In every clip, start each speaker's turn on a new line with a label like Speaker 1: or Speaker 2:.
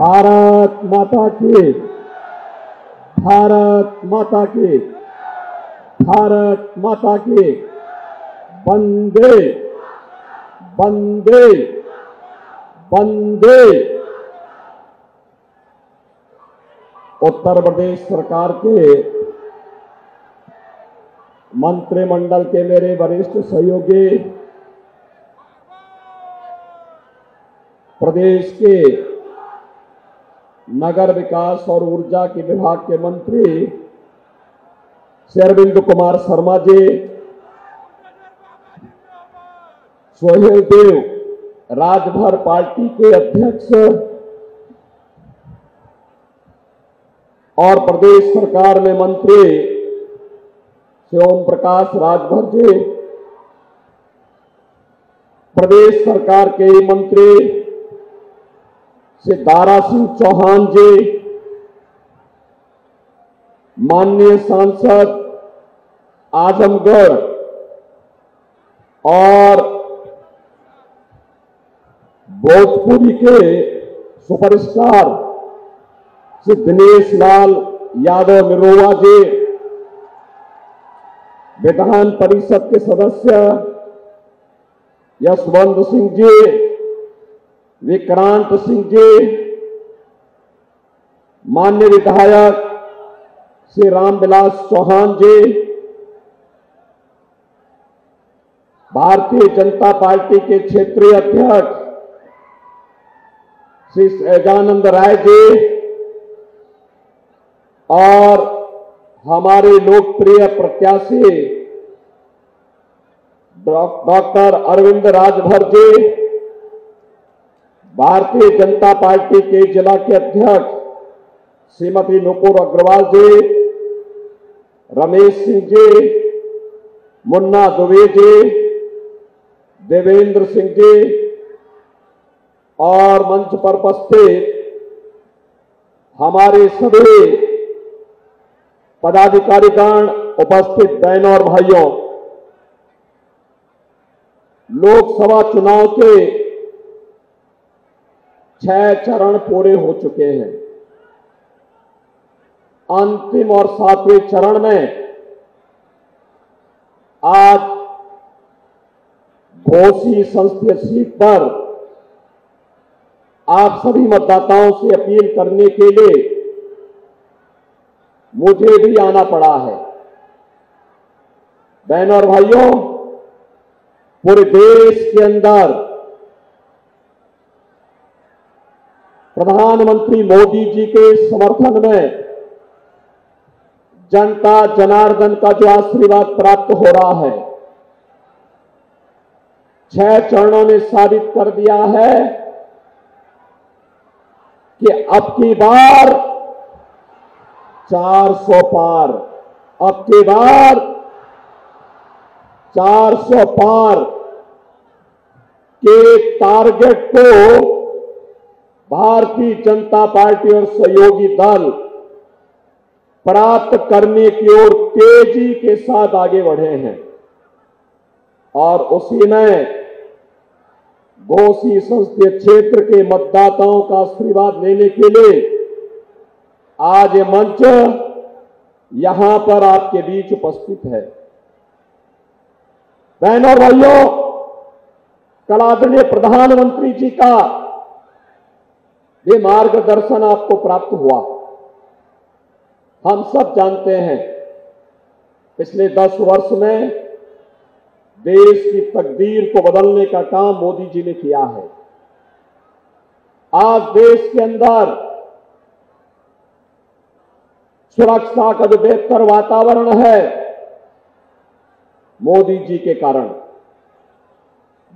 Speaker 1: भारत माता की। भारत माता की। भारत माता की। वंदे वंदे वंदे उत्तर प्रदेश सरकार के मंत्रिमंडल के मेरे वरिष्ठ सहयोगी, प्रदेश के नगर विकास और ऊर्जा के विभाग के मंत्री श्री अरविंद कुमार शर्मा जी सोहेल देव राजभर पार्टी के अध्यक्ष और प्रदेश सरकार में मंत्री श्री ओम प्रकाश राजभर जी, प्रदेश सरकार के मंत्री श्री दारा सिंह चौहान जी, माननीय सांसद आजमगढ़ और भोजपुरी के सुपरस्टार श्री दिनेश लाल यादव निरोवा जी, विधान परिषद के सदस्य यशवंत सिंह जी विक्रांत सिंह जी मान्य विधायक श्री रामविलास चौहान जी, भारतीय जनता पार्टी के क्षेत्रीय अध्यक्ष श्री सहजानंद राय जी और हमारे लोकप्रिय प्रत्याशी डॉक्टर अरविंद राजभर जी। भारतीय जनता पार्टी के जिला के अध्यक्ष श्रीमती नुपुर अग्रवाल जी, रमेश सिंह जी, मुन्ना दुबे जी, देवेंद्र सिंह जी और मंच पर उपस्थित हमारे सभी पदाधिकारीगण, उपस्थित बहनों और भाइयों, लोकसभा चुनाव के छह चरण पूरे हो चुके हैं। अंतिम और सातवें चरण में आज घोसी संसदीय सीट पर आप सभी मतदाताओं से अपील करने के लिए मुझे भी आना पड़ा है। बहनों और भाइयों, पूरे देश के अंदर प्रधानमंत्री मोदी जी के समर्थन में जनता जनार्दन का जो आशीर्वाद प्राप्त हो रहा है, छह चरणों ने साबित कर दिया है कि अब की बार 400 पार, अब की बार 400 पार के टारगेट को भारतीय जनता पार्टी और सहयोगी दल प्राप्त करने की ओर तेज़ी के साथ आगे बढ़े हैं। और उसी में घोसी संसदीय क्षेत्र के मतदाताओं का आशीर्वाद लेने के लिए आज ये मंच यहाँ पर आपके बीच उपस्थित है। बहनों, भाइयों, कल आदरणीय प्रधानमंत्री जी का ये मार्गदर्शन आपको प्राप्त हुआ। हम सब जानते हैं, पिछले दस वर्ष में देश की तकदीर को बदलने का काम मोदी जी ने किया है। आज देश के अंदर सुरक्षा का जो बेहतर वातावरण है, मोदी जी के कारण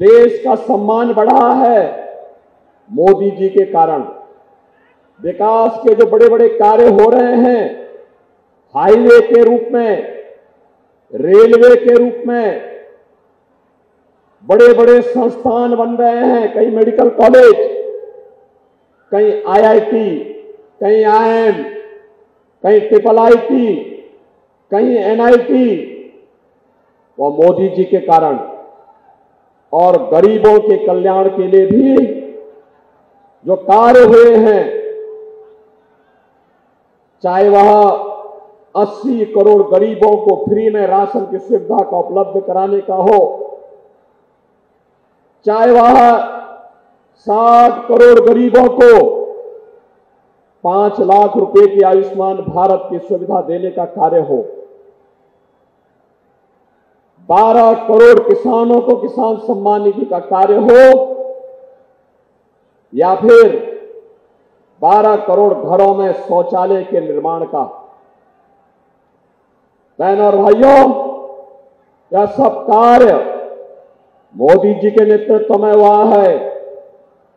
Speaker 1: देश का सम्मान बढ़ा है, मोदी जी के कारण। विकास के जो बड़े बड़े कार्य हो रहे हैं, हाईवे के रूप में, रेलवे के रूप में बड़े बड़े संस्थान बन रहे हैं, कई मेडिकल कॉलेज कहीं आईआईटी कहीं आईएम कहीं ट्रिपल आईटी कहीं एनआईटी, वो मोदी जी के कारण, और गरीबों के कल्याण के लिए भी, जो कार्य हुए हैं चाहे वह 80 करोड़ गरीबों को फ्री में राशन की सुविधा का उपलब्ध कराने का हो, चाहे वह 60 करोड़ गरीबों को पाँच लाख रुपए की आयुष्मान भारत की सुविधा देने का कार्य हो 12 करोड़ किसानों को किसान सम्मान निधि का कार्य हो, या फिर 12 करोड़ घरों में शौचालय के निर्माण का। बहनों और भाइयों, यह सब कार्य मोदी जी के नेतृत्व में हुआ है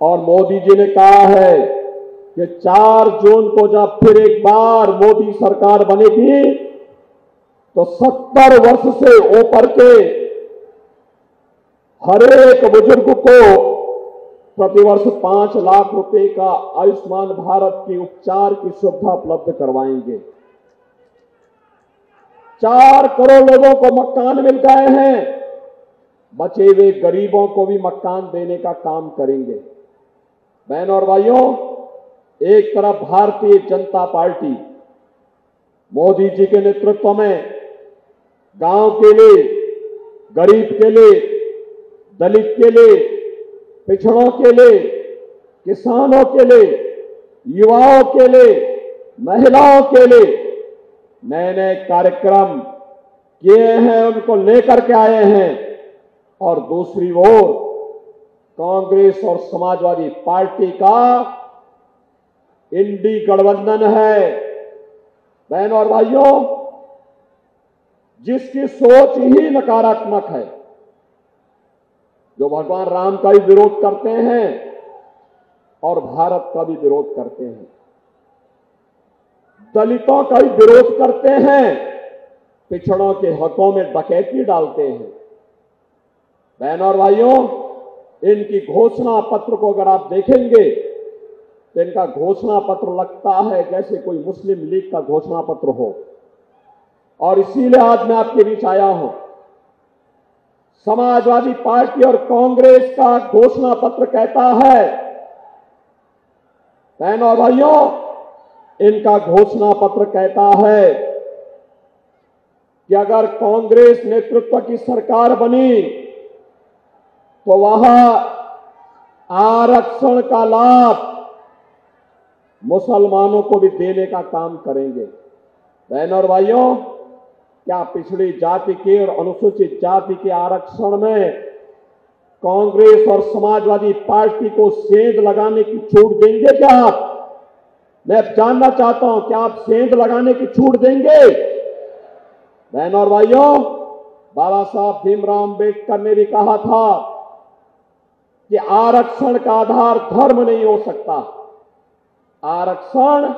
Speaker 1: और मोदी जी ने कहा है कि 4 जून को जब फिर एक बार मोदी सरकार बनेगी तो 70 वर्ष से ऊपर के हरेक बुज़ुर्ग को प्रतिवर्ष पाँच लाख रुपए का आयुष्मान भारत की उपचार की सुविधा उपलब्ध करवाएँगे। चार करोड़ लोगों को मकान मिल गए हैं। बचे हुए गरीबों को भी मकान देने का काम करेंगे। बहन और भाइयों, एक तरफ़ भारतीय जनता पार्टी मोदी जी के नेतृत्व में गाँव के लिए, गरीब के लिए, दलित के लिए पिछड़ों के लिए, किसानों के लिए, युवाओं के लिए, महिलाओं के लिए नए नए कार्यक्रम किए हैं, उनको लेकर के आए हैं। और दूसरी ओर, कांग्रेस और समाजवादी पार्टी का इंडी गठबंधन है। बहन और भाइयों, जिसकी सोच ही नकारात्मक है। जो भगवान राम का भी विरोध करते हैं और भारत का भी विरोध करते हैं। दलितों का भी विरोध करते हैं, पिछड़ों के हकों में डकैती डालते हैं। बहन और भाइयों, इनकी घोषणा पत्र को अगर आप देखेंगे तो इनका घोषणा पत्र लगता है जैसे कोई मुस्लिम लीग का घोषणा पत्र हो। और इसीलिए आज मैं आपके बीच आया हूँ। समाजवादी पार्टी और कांग्रेस का घोषणा पत्र कहता है, बहनों भाइयों, इनका घोषणा पत्र कहता है कि अगर कांग्रेस नेतृत्व की सरकार बनी तो वहाँ आरक्षण का लाभ मुसलमानों को भी देने का काम करेंगे। बहनों और भाइयों क्या पिछड़ी जाति के और अनुसूचित जाति के आरक्षण में कांग्रेस और समाजवादी पार्टी को सेंध लगाने की छूट देंगे क्या आप? मैं जानना चाहता हूँ, क्या आप सेंध लगाने की छूट देंगे? बहनों और भाइयों, बाबा साहब भीमराव अंबेडकर ने भी कहा था कि आरक्षण का आधार धर्म नहीं हो सकता। आरक्षण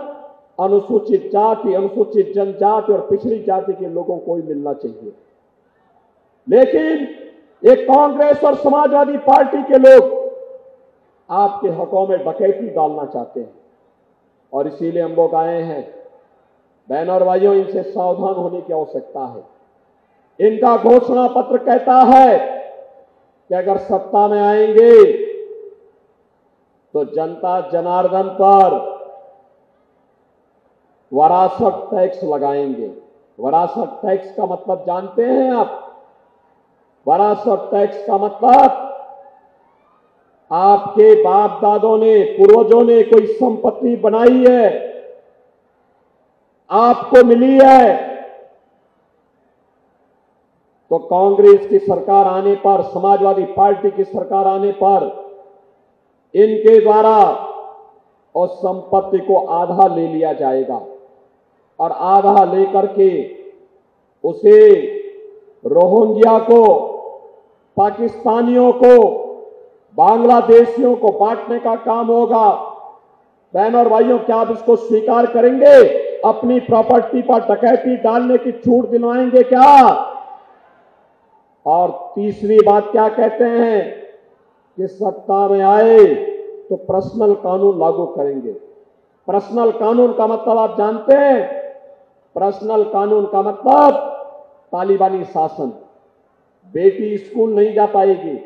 Speaker 1: अनुसूचित जाति, अनुसूचित जनजाति और पिछड़ी जाति के लोगों को ही मिलना चाहिए। लेकिन ये कांग्रेस और समाजवादी पार्टी के लोग आपके हकों में डकैती डालना चाहते हैं। और इसीलिए हम लोग आए हैं। बहन और भाइयों, इनसे सावधान होने की आवश्यकता है। इनका घोषणा पत्र कहता है कि अगर सत्ता में आएँगे तो जनता जनार्दन पर वरासत टैक्स लगाएँगे। वरासत टैक्स का मतलब जानते हैं आप? वरासत टैक्स का मतलब आपके बाप दादों ने, पूर्वजों ने कोई संपत्ति बनाई है? आपको मिली है? तो कांग्रेस की सरकार आने पर, समाजवादी पार्टी की सरकार आने पर, इनके द्वारा उस संपत्ति को आधा ले लिया जाएगा। और आधा लेकर के उसे रोहिंग्या को, पाकिस्तानियों को, बांग्लादेशियों को बांटने का काम होगा। बहन और भाइयों, क्या आप इसको स्वीकार करेंगे? अपनी प्रॉपर्टी पर डकैती डालने की छूट दिलवाएँगे क्या? और तीसरी बात क्या कहते हैं? कि सत्ता में आए तो पर्सनल कानून लागू करेंगे। पर्सनल कानून का मतलब आप जानते हैं पर्सनल कानून का मतलब तालिबानी शासन। बेटी स्कूल नहीं जा पाएगी।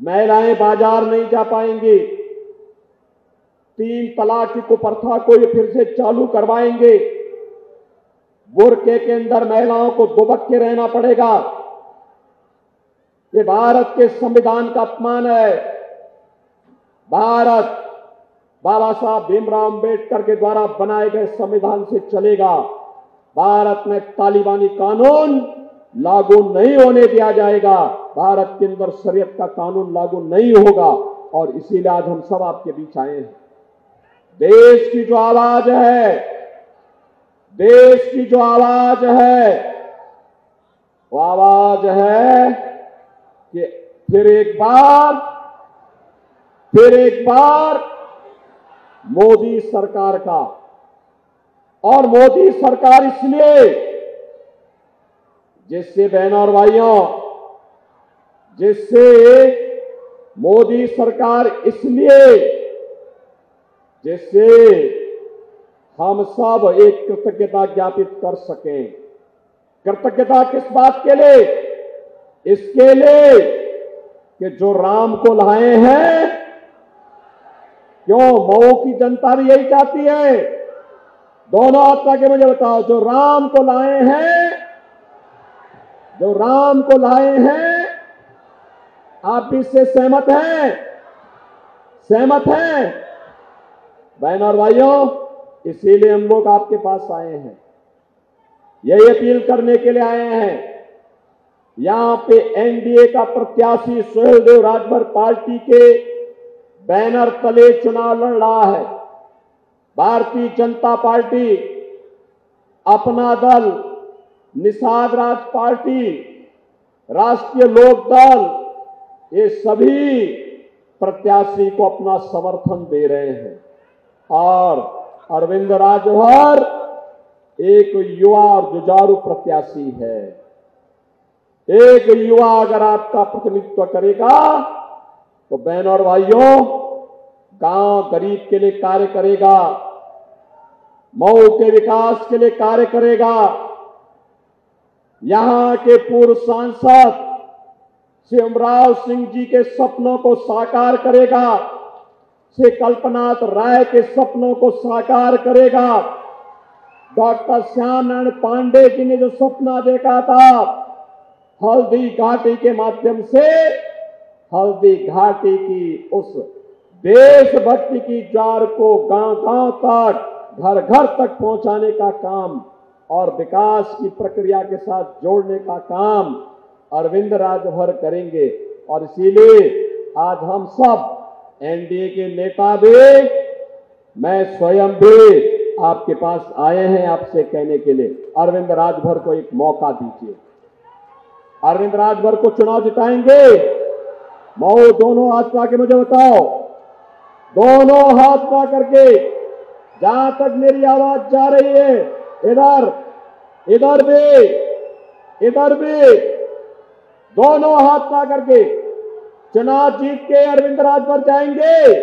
Speaker 1: महिलाएँ बाज़ार नहीं जा पाएँगी। तीन तलाक की कुप्रथा को ये फिर से चालू करवाएँगे। बुरके के अंदर महिलाओं को दुबक के रहना पड़ेगा। ये भारत के संविधान का अपमान है। भारत बाबा साहब भीमराव अंबेडकर के द्वारा बनाए गए संविधान से चलेगा। भारत में तालिबानी कानून लागू नहीं होने दिया जाएगा। भारत के अंदर शरीयत का कानून लागू नहीं होगा और इसीलिए आज हम सब आपके बीच आए हैं। देश की जो आवाज़ है, देश की जो आवाज़ है, वो आवाज़ है कि फिर एक बार, फिर एक बार मोदी सरकार का। और मोदी सरकार इसलिए जिससे बहनों और भाइयों, जिससे मोदी सरकार इसलिए, जिससे हम सब एक कृतज्ञता ज्ञापित कर सकें। कृतज्ञता किस बात के लिए? इसके लिए कि जो राम को लाए हैं क्यों? मऊ की जनता भी यही चाहती है। दोनों आपका के मुझे बताओ, जो राम को लाए हैं, जो राम को लाए हैं, आप इससे सहमत हैं? सहमत हैं? बहन और भाइयों, इसीलिए हम लोग आपके पास आए हैं। यही अपील करने के लिए आए हैं। यहाँ पे एनडीए का प्रत्याशी सुहेलदेव राजभर पार्टी के बैनर तले चुनाव लड़ रहा है। भारतीय जनता पार्टी, अपना दल, निषाद राज पार्टी, राष्ट्रीय लोक दल, ये सभी प्रत्याशी को अपना समर्थन दे रहे हैं। और अरविंद राजभर एक युवा और जुझारू प्रत्याशी है। एक युवा अगर आपका प्रतिनिधित्व करेगा तो बहनों और भाइयों, गाँव गरीब के लिए कार्य करेगा, मऊ के विकास के लिए कार्य करेगा। यहाँ के पूर्व सांसद शिवराव सिंह जी के सपनों को साकार करेगा, श्री कल्पनाथ राय के सपनों को साकार करेगा। डॉक्टर श्याम नारायण पांडे जी ने जो सपना देखा था, हल्दी घाटी के माध्यम से हल्दी घाटी की उस देशभक्ति की जार को गाँव गाँव तक घर घर तक पहुँचाने का काम और विकास की प्रक्रिया के साथ जोड़ने का काम अरविंद राजभर करेंगे। और इसीलिए आज हम सब एनडीए के नेता भी, मैं स्वयं भी आपके पास आए हैं आपसे कहने के लिए। अरविंद राजभर को एक मौका दीजिए। अरविंद राजभर को चुनाव जिताएँगे। मऊ दोनों हाथ पा के मुझे बताओ। दोनों हाथ पा करके, जहाँ तक मेरी आवाज़ जा रही है, इधर इधर भी इधर भी, दोनों हाथ पा करके, चुनाव जीत के अरविंद राजभर जाएँगे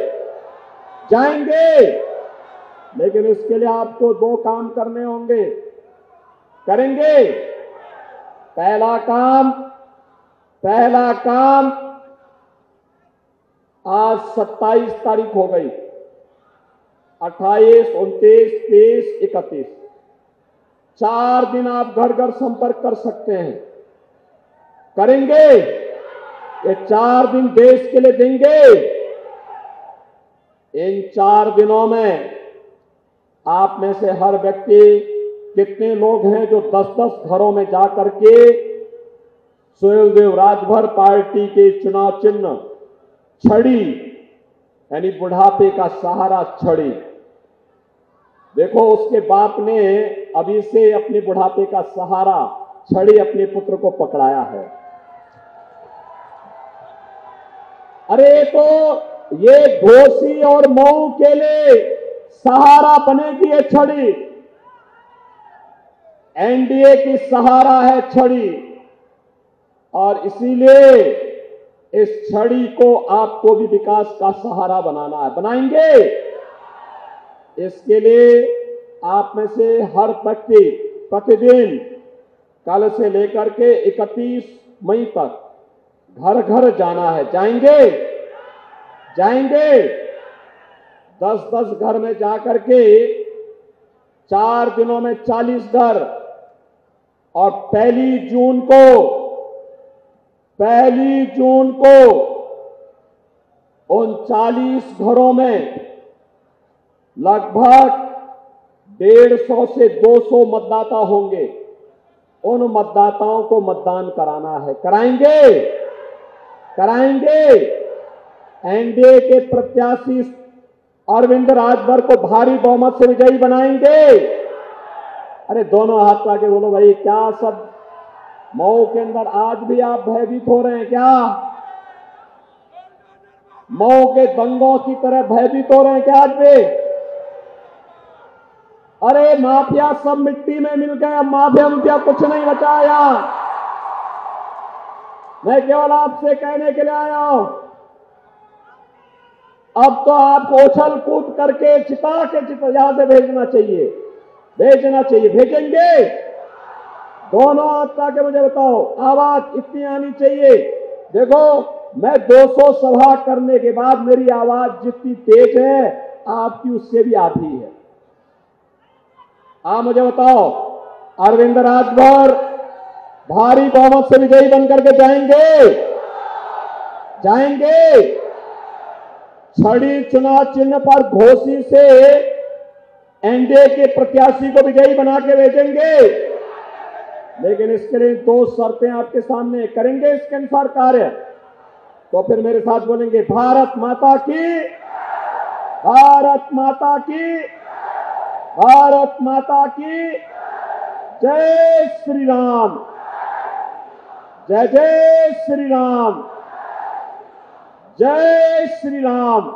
Speaker 1: जाएँगे। लेकिन इसके लिए आपको दो काम करने होंगे। करेंगे? पहला काम पहला काम आज 27 तारीख हो गई। 28, उनतीस तीस इकतीस। चार दिन आप घर घर संपर्क कर सकते हैं। करेंगे? ये चार दिन देश के लिए देंगे। इन चार दिनों में आप में से हर व्यक्ति कितने लोग हैं जो दस दस घरों में जाकर के सुहेलदेव राजभर पार्टी के चुनाव चिन्ह छड़ी, यानी बुढ़ापे का सहारा छड़ी। देखो, उसके बाप ने अभी से अपने बुढ़ापे का सहारा, छड़ी अपने पुत्र को पकड़ाया है। अरे तो ये घोसी और मऊ के लिए सहारा बनेगी ये छड़ी। एनडीए की सहारा है छड़ी। और इसीलिए इस छड़ी को आपको भी विकास का सहारा बनाना है। बनाएँगे? इसके लिए आप में से हर व्यक्ति प्रतिदिन कल से लेकर के 31 मई तक घर घर जाना है। जाएँगे? जाएँगे। दस दस घर में जाकर के चार दिनों में चालीस घर और पहली जून को पहली जून को उन चालीस घरों में लगभग डेढ़ सौ से दो सौ मतदाता होंगे। उन मतदाताओं को मतदान कराना है। कराएँगे? कराएँगे। एनडीए के प्रत्याशी अरविंद राजभर को भारी बहुमत से विजयी बनाएँगे। अरे दोनों हाथ लाके बोलो भाई, क्या सब मऊ के अंदर आज भी आप भयभीत हो रहे हैं क्या? मऊ के दंगों की तरह भयभीत हो रहे हैं क्या आज भी? अरे माफिया सब मिट्टी में मिल गए, अब माफिया मुफिया कुछ नहीं बचाया। मैं केवल आपसे कहने के लिए आया हूँ। अब तो आपको उछल कूद करके चिता के चिता यहाँ से भेजना चाहिए। भेजना चाहिए। भेजेंगे? दोनों आपका के मुझे बताओ? आवाज़ इतनी आनी चाहिए। देखो, मैं 200 सभा करने के बाद मेरी आवाज़ जितनी तेज है, आपकी उससे भी आधी है। आप मुझे बताओ, अरविंद राजभर भारी बहुमत से विजयी बनकर के जाएँगे? जाएँगे। छड़ी चुनाव चिन्ह पर घोषी से एनडीए के प्रत्याशी को विजयी बना के भेजेंगे। लेकिन इसके लिए दो शर्तें आपके सामने करेंगे इसके अनुसार कार्य। तो फिर मेरे साथ बोलेंगे, भारत माता की, भारत माता की, भारत माता की, जय श्री राम जय जय श्री राम जय श्री राम